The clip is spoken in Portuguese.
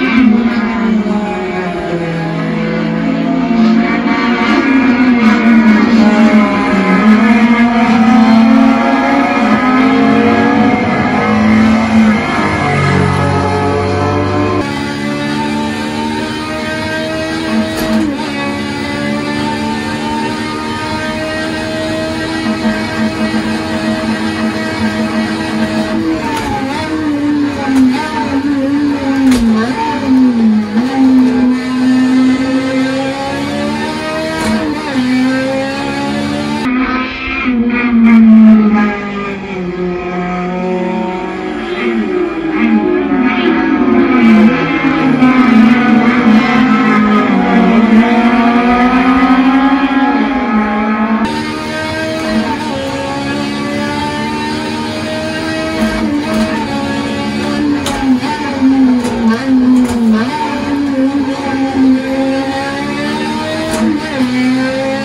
Amen. Yeah.